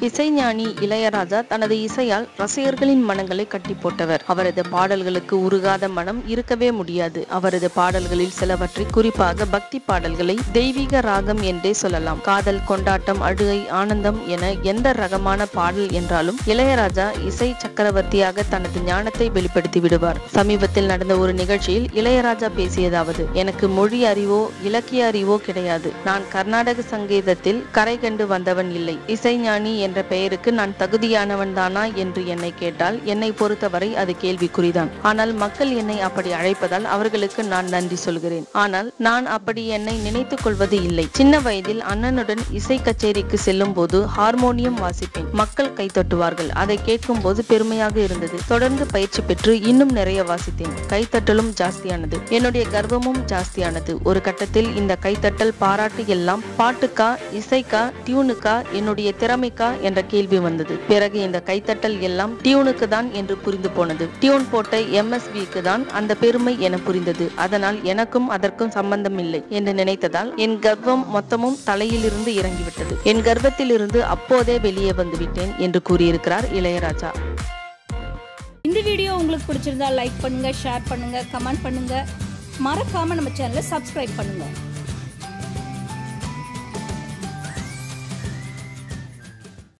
இசைஞானி இளையராஜா தனது இசையால் ரசிகர்களின் மனங்களை கட்டி போட்டவர். அவரது பாடல்களுக்கு உருகாத மனம் இருக்கவே முடியாது. அவரது பாடல்களில் சிலவற்றை குறிப்பாக பக்தி பாடல்களை தெய்வீக ராகம் என்றே சொல்லலாம். காதல் கொண்டாட்டம் அழுகை ஆனந்தம் என எந்த ரகமான பாடல் என்றாலும் இளையராஜா இசை சக்கரவர்த்தியாக தனது ஞானத்தை வெளிப்படுத்தி விடுவார். சமீபத்தில் நடந்த ஒரு நிகழ்ச்சியில் இளையராஜா பேசியதாவது எனக்கு மொழி அறிவோ இலக்கிய அறிவோ கிடையாது. நான் கர்நாடக சங்கீதத்தில் கரை கண்டு வந்தவன் இல்லை. இசைஞானி என்ற பெயருக்கு நான் தகுதியானவன் தானா என்று என்னை கேட்டால் என்னை பொறுத்தவரை அது கேள்விக்குறிதான். ஆனால் மக்கள் என்னை அப்படி அழைப்பதால் அவர்களுக்கு நான் நன்றி சொல்கிறேன். ஆனால் நான் அப்படி என்னை நினைத்துக் கொள்வது இல்லை. சின்ன வயதில் அண்ணனுடன் இசை கச்சேரிக்கு செல்லும் போது ஹார்மோனியம் வாசிப்பேன். மக்கள் கைத்தட்டுவார்கள் அதை கேட்கும் போது பெருமையாக இருந்தது. தொடர்ந்து பயிற்சி பெற்று இன்னும் நிறைய வாசித்தேன். கைத்தட்டலும் ஜாஸ்தியானது. என்னுடைய கர்வமும் ஜாஸ்தியானது. ஒரு கட்டத்தில் இந்த கைத்தட்டல் பாராட்டு எல்லாம் பாட்டுக்கா இசைக்கா டியூனுக்கா என்னுடைய திறமைக்கா என்ற கேள்வி வந்தது. பிறகு இந்த கைத்தட்டல் எல்லாம் டியூனுக்கு தான் என்று புரிந்து போனது. டியூன் போட்ட எம்எஸ்பிக்கு தான் அந்த பெருமை என புரிந்தது. அதனால் எனக்கும் அதற்கும் சம்பந்தம் இல்லை என்று நினைத்ததால் என் கர்வம் மொத்தமும் தலையிலிருந்து இறங்கிவிட்டது. என் கர்ப்பத்திலிருந்து அப்போதே வெளியே வந்து விட்டேன் என்று கூறியிருக்கிறார் இளையராஜா. இந்த வீடியோ உங்களுக்கு பிடிச்சிருந்தா லைக் பண்ணுங்க ஷேர் பண்ணுங்க கமெண்ட் பண்ணுங்க. மறக்காம நம்ம சேனலை சப்ஸ்கிரைப் பண்ணுங்க.